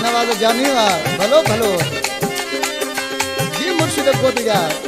नवाज़ जानी भलो भलो। जी मुर्शिद गोदियार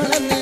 Solamente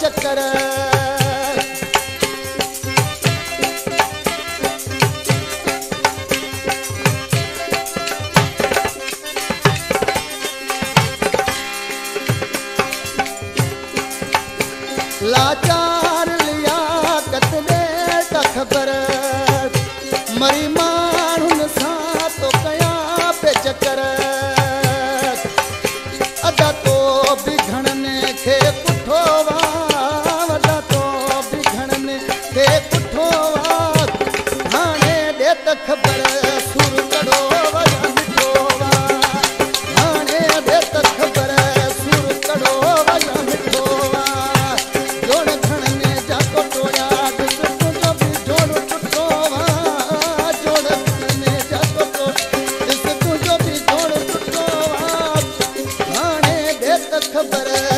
चक्कर। लाचार लिया कतने खबर मरी माण्हुनि सां तो कया पे चक्कर। अदा तो बि घणनि खे पुठो खबर